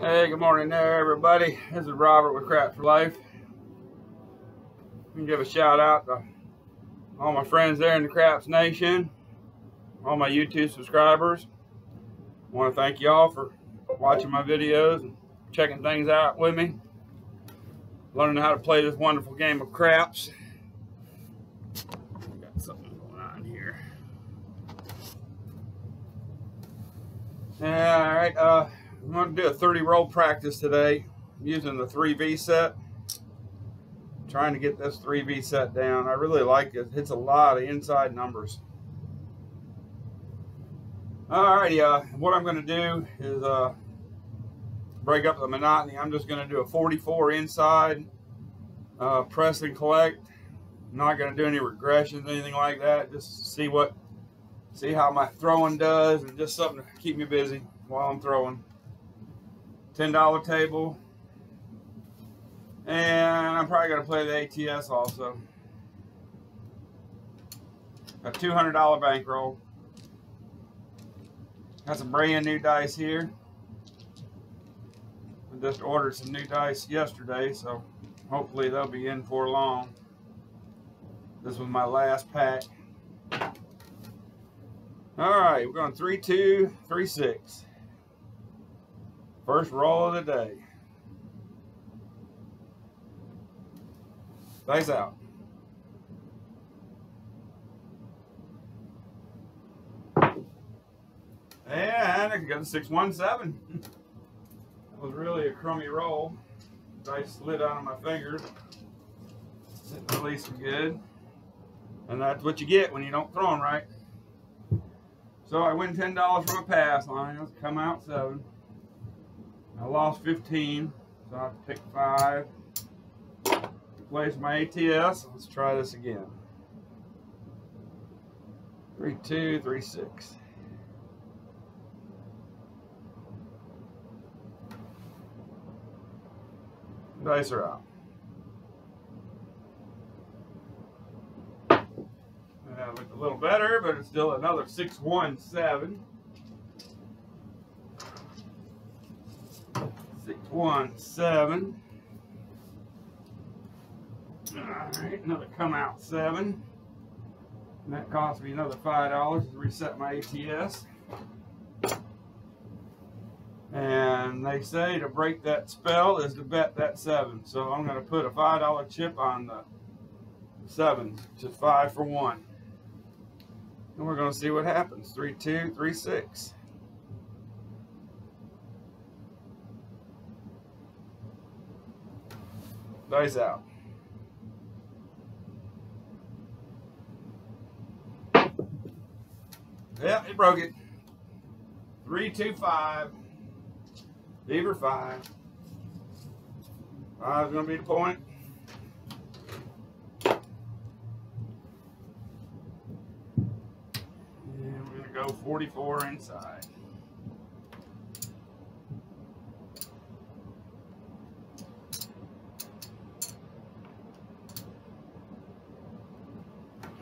Hey, good morning there, everybody. This is Robert with Craps for Life. Give a shout out to all my friends there in the Craps Nation, all my YouTube subscribers. I want to thank y'all for watching my videos and checking things out with me, learning how to play this wonderful game of craps. Got something going on here. All right. Uh, I'm going to do a 30 roll practice today using the 3V set. trying to get this 3V set down. I really like it. It's a lot of inside numbers. Alrighty, uh, what I'm going to do is uh, break up the monotony. I'm just going to do a 44 inside, uh, press and collect. I'm not going to do any regressions, anything like that. Just see what, see how my throwing does, and just something to keep me busy while I'm throwing. $10 table. And I'm probably going to play the ATS also. A $200 bankroll. Got some brand new dice here. I just ordered some new dice yesterday, so hopefully they'll be in for long. This was my last pack. All right, we're going 3 2, 3 6. First roll of the day. Dice out. And I got a 617. that was really a crummy roll. Dice slid out of my fingers. Didn't release them good. And that's what you get when you don't throw them right. So I win $10 from a pass line. Let's come out seven. I lost 15, so I have to pick five. Replace my ATS. Let's try this again. Three, two, three, six. Dice are out. That looked a little better, but it's still another 617. One seven. All right, another come out seven. And that cost me another five dollars to reset my ATS. And they say to break that spell is to bet that seven. So I'm going to put a five dollar chip on the seven, to five for one. And we're going to see what happens. Three two, three six. Dice out. Yeah, he broke it. Three, two, five. Fever five. Five's gonna be the point. And we're gonna go 44 inside.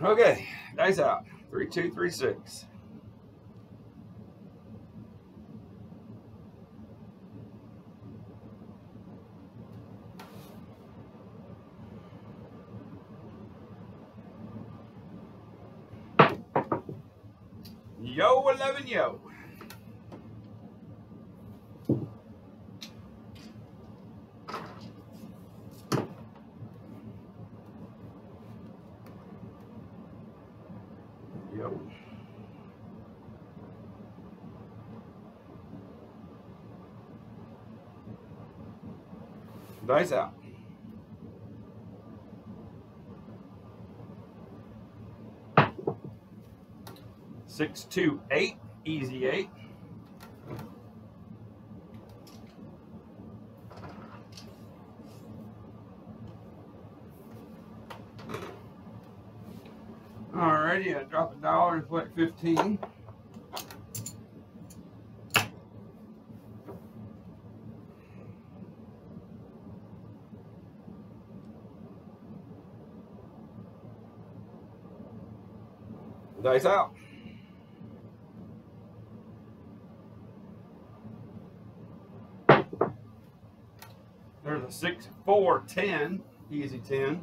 Okay, dice out. Three, two, three, six. Yo, 11 yo. Yo. Dice out. Six, two, eight, easy eight. Alrighty, I dropped a dollar put 15. Dice out. There's a 6, 4, 10, easy 10.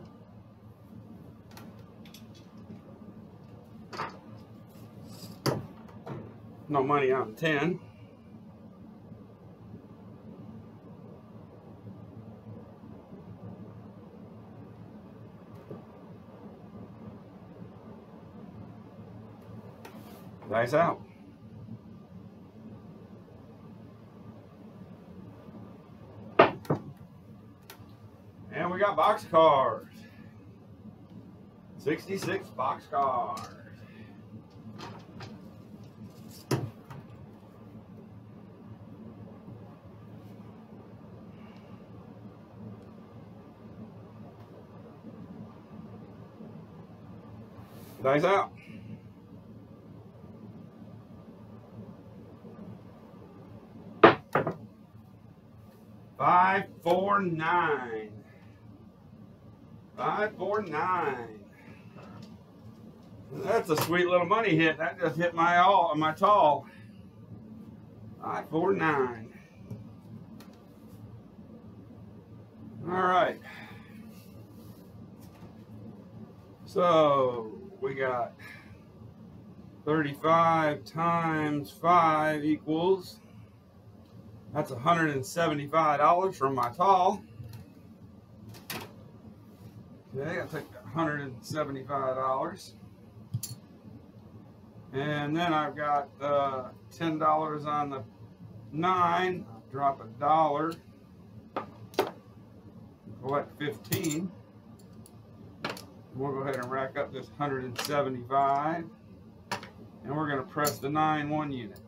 No money on 10. Nice out. And we got box cars. 66 box cars. Nice out. Five, four, nine. Five, four, nine. That's a sweet little money hit. That just hit my all my tall. Five, four, nine. All right. So we got 35 times 5 equals that's $175 from my tall. Okay, I'll take $175. And then I've got uh, $10 on the 9. I'll drop a dollar. Collect 15. We'll go ahead and rack up this 175. And we're going to press the 9 one unit.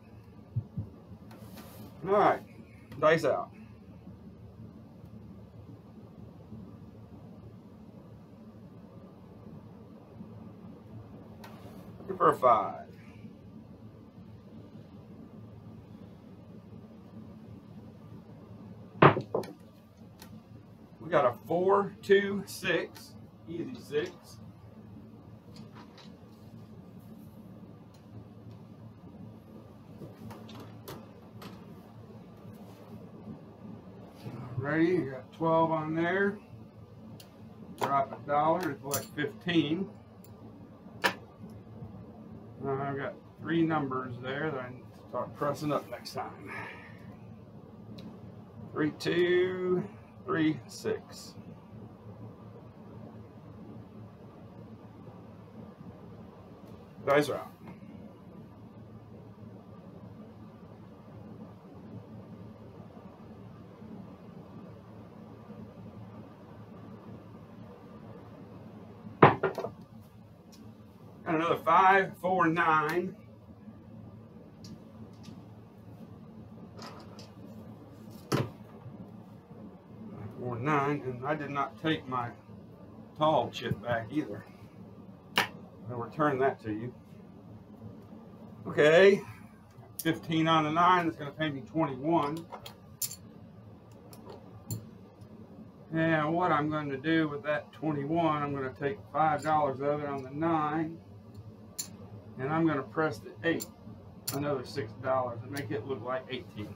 All right dice out. For a five. We got a four, two, six, easy six. Ready? You got 12 on there. Drop a dollar to collect 15. Now I've got three numbers there that I need to start pressing up next time. Three, two, three, six. Are And another five, four, nine. Four, nine, and I did not take my tall chip back either. I'll return that to you. Okay, 15 on the nine, that's gonna pay me 21. And what I'm going to do with that 21, I'm going to take $5 of it on the 9, and I'm going to press the 8, another $6, and make it look like 18,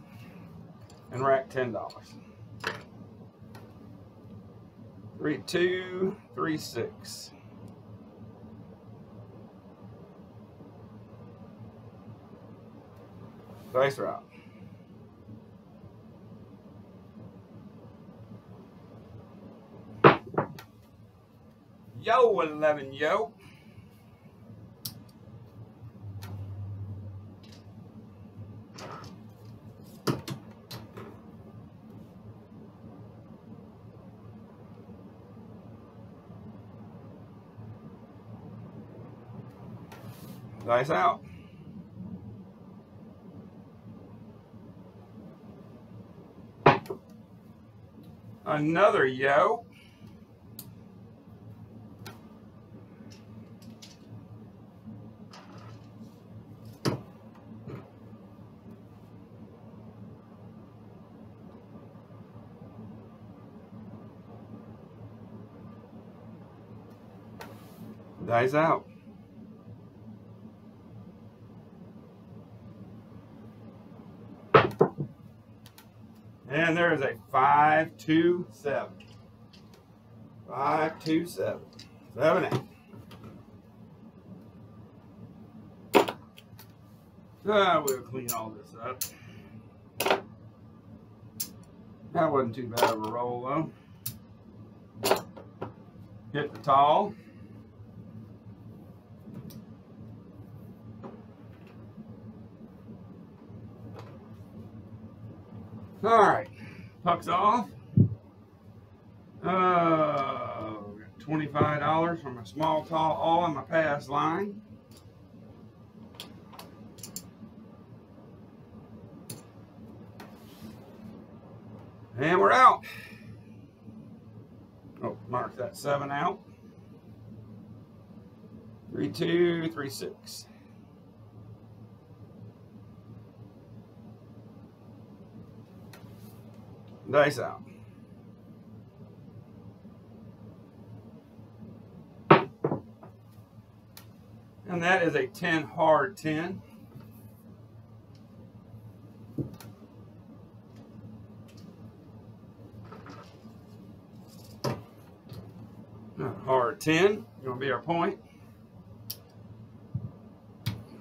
and rack $10. Three, two, three, six. Dice are out. Yo, 11, yo. Nice out. Another yo. Dies out. And there is a 527. 527. 7 8. Ah, we'll clean all this up. That wasn't too bad of a roll though. Hit the tall. All right, pucks off. Uh, $25 for my small, tall, all on my pass line. And we're out. Oh, mark that seven out. Three, two, three, six. Dice out. And that is a 10 hard 10. Hard 10, going to be our point.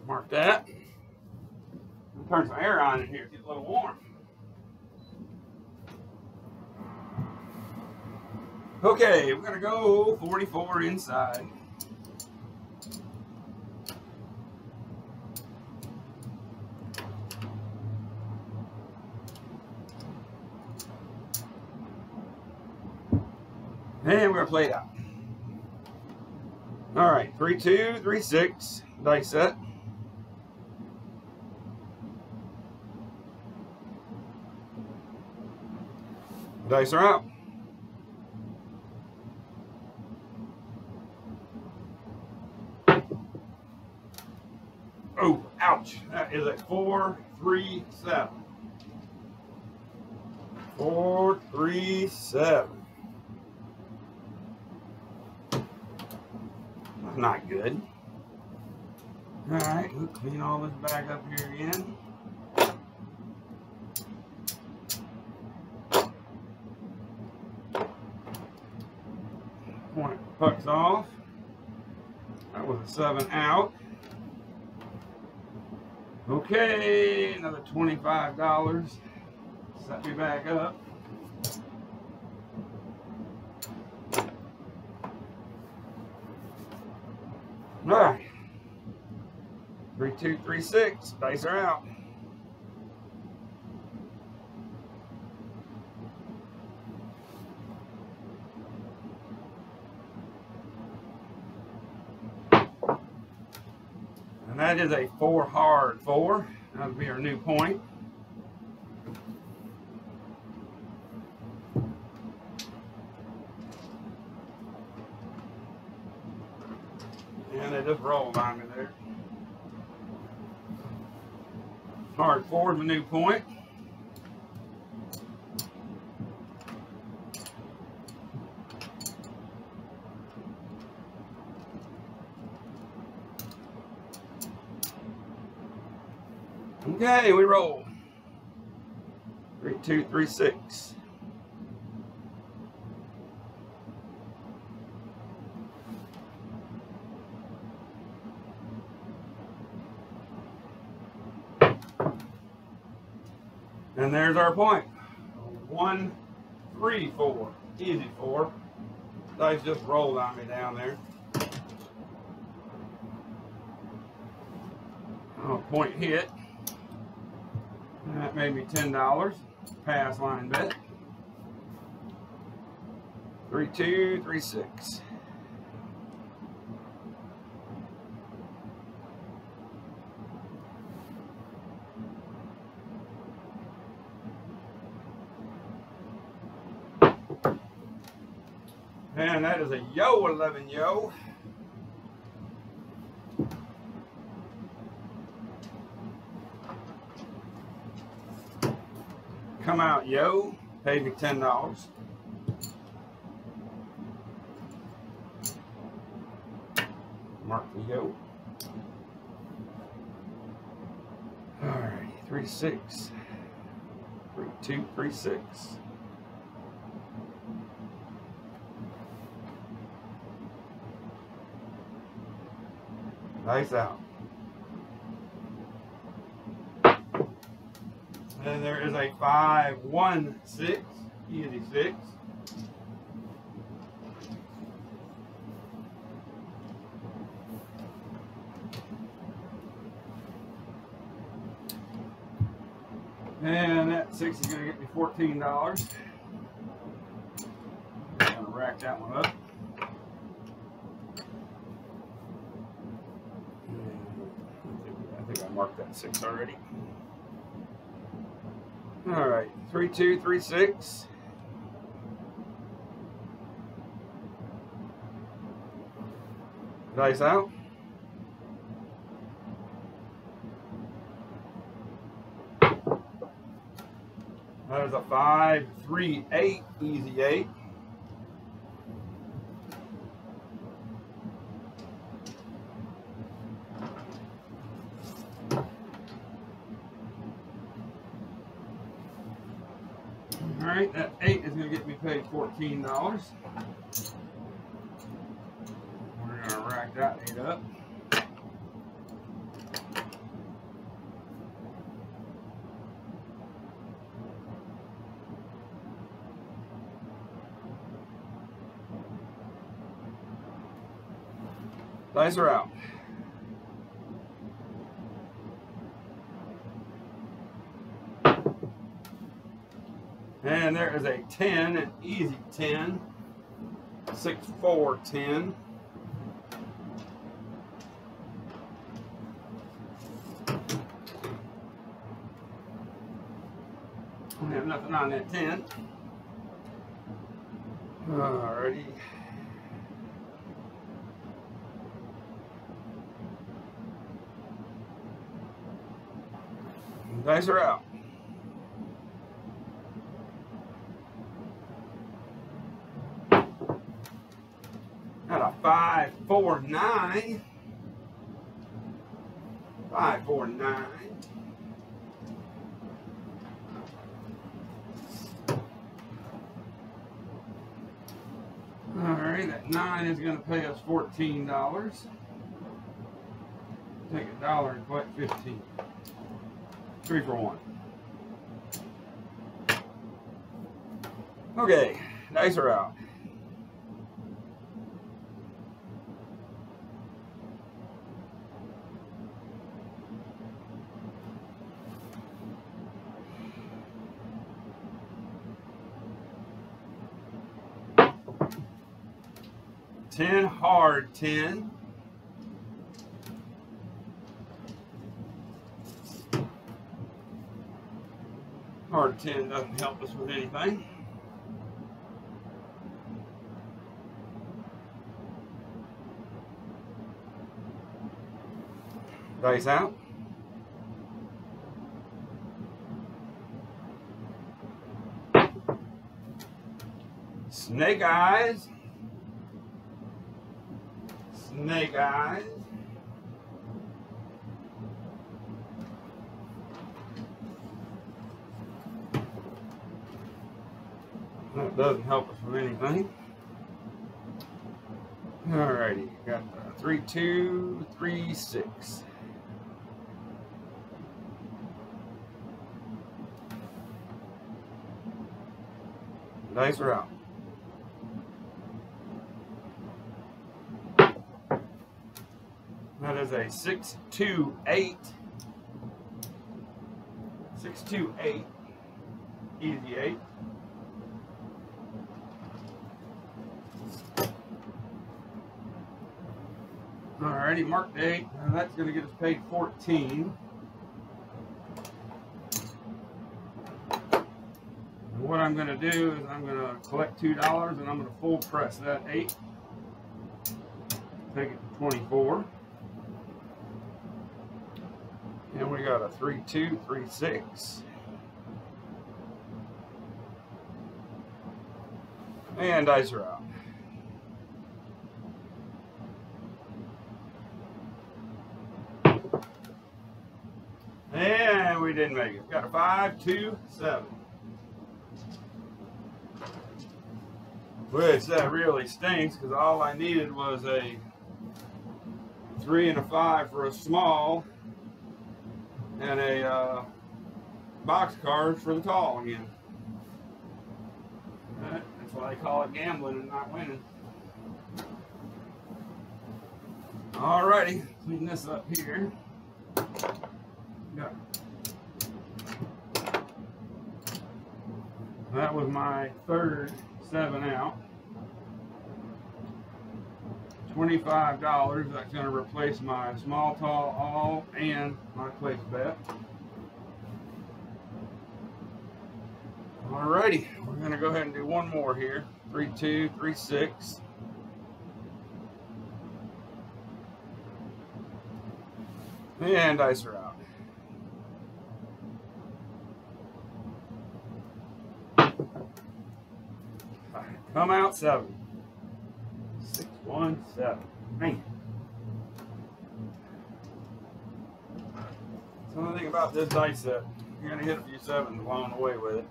Mark that. Turn some air on in here, get a little warm. Okay, we're gonna go 44 inside. And we're gonna play it out. All right, three, two, three, six, dice set. Dice are out. Oh, ouch. Is a four, three, seven. Four, three, seven. not good. All right, we'll clean all this back up here again. Point pucks off. That was a seven out. Okay, another $25. Set me back up. All right. Three, two, three, six. Dice are out. And that is a four hard four. That'll be our new point. And they just rolled on me there. Hard four is my new point. Okay, we roll. Three, two, three, six. And there's our point. One, three, four. Easy four. Dice just rolled on me down there. Oh, point hit. That made me $10. Pass line bet. Three, two, three, six. And that is a yo 11 yo. Come out yo, paid me $10. Mark the yo. Alright, three to six. Three, two, three, six. Nice out. And there is a five, one, six, easy six. And that six is gonna get me fourteen dollars. Gonna rack that one up. I think I marked that six already. All right, three, two, three, six. Nice out. That is a five, three, eight, easy eight. All right, that eight is going to get me paid fourteen dollars. We're going to rack that eight up. Dice are out. And there is a 10, an easy 10. 6, 4, 10. I have nothing on that 10. Alrighty. Dice are out. Got a five, four, nine. Five, four, nine. All right, that nine is going to pay us fourteen dollars. Take a dollar and collect fifteen. Three for one. Okay, dice are out. 10. Hard 10 doesn't help us with anything. Dice out. Snake eyes. Snake eyes. That doesn't help us with anything. Alrighty, got three, two, three, six. Dice are out. That a six, two, eight. Six, two, eight. Easy eight. Alrighty, mark date. Uh, that's going to get us paid 14. And what I'm going to do is I'm going to collect $2 and I'm going to full press that 8. Take it to 24. Then we got a 3236. And eyes are out. And we didn't make it. Got a 527. Which that really stinks because all I needed was a three and a five for a small and a uh, box card for the tall again. That's why they call it gambling and not winning. Alrighty, clean this up here. Got That was my third seven out. $25. That's going to replace my small, tall, all, and my place bet. Alrighty, we're going to go ahead and do one more here. 3 2, 3 6. And dice are out. Come out seven. One, seven. Man. So the thing about this dice set, you're gonna hit a few sevens along the way with it.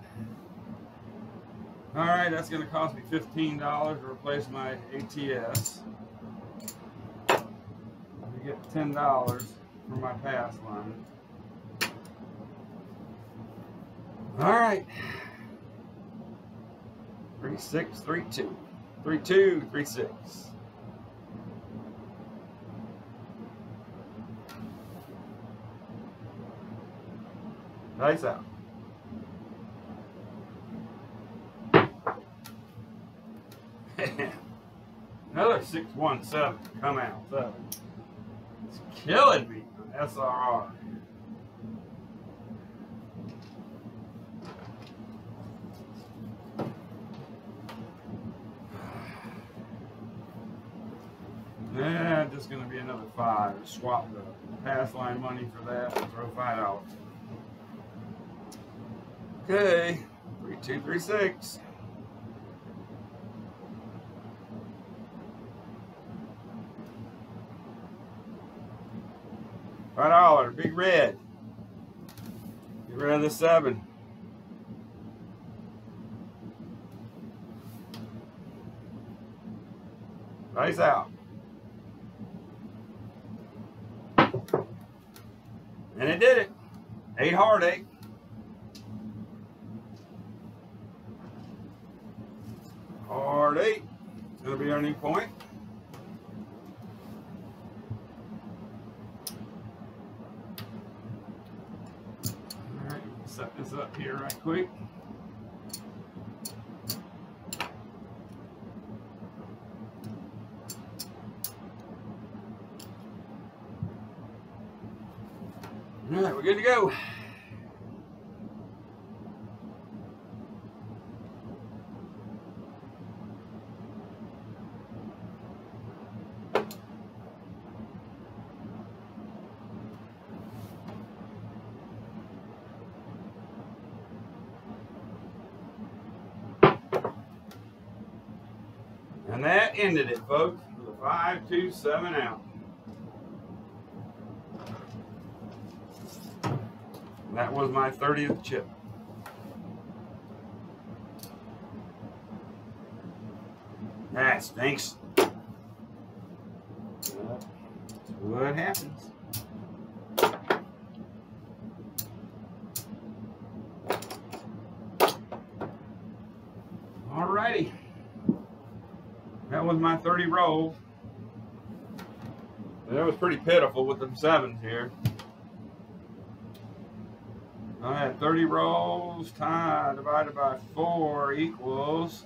All right, that's gonna cost me fifteen dollars to replace my ATS. You get ten dollars for my pass line. All right. Three six three two. Three two three six. Nice out. Another 617 come out. So it's killing me. SRR. Yeah, just gonna be another five. Swap the pass line money for that and throw five out. Okay, three two three six. Five dollar, big red. Get rid of the seven. Nice out. And it did it. Eight heartache. Hard eight. New point. All right, set this up here right quick. All right, we're good to go. And ended it, folks, a 5-2-7 out. That was my 30th chip. That stinks. What happens. Alrighty. That was my 30 rolls. That was pretty pitiful with them sevens here. I had 30 rolls, time divided by 4 equals,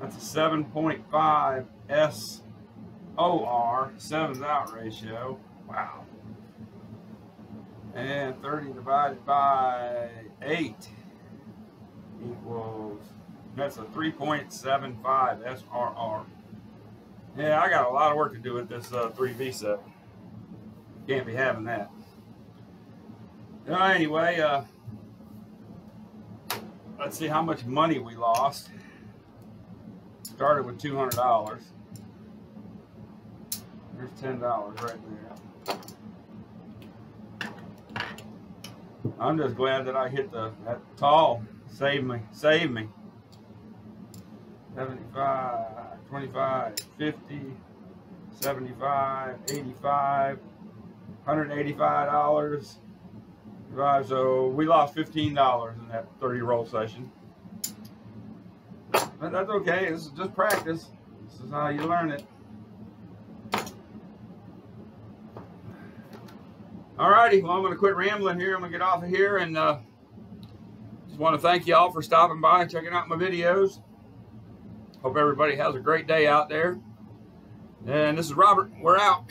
that's a 7.5 SOR, 7's out ratio. Wow. And 30 divided by 8 equals, that's a 3.75 SRR. Yeah, I got a lot of work to do with this uh, 3V set. Can't be having that. Uh, anyway, uh, let's see how much money we lost. Started with $200. There's $10 right there. I'm just glad that I hit the that tall. Save me. Save me. 75, 25, 50, 75, 85, $185. Right, so we lost $15 in that 30 roll session. But that's okay, this is just practice. This is how you learn it. Alrighty, well I'm going to quit rambling here. I'm going to get off of here and uh, just want to thank y'all for stopping by and checking out my videos. Hope everybody has a great day out there. And this is Robert. We're out.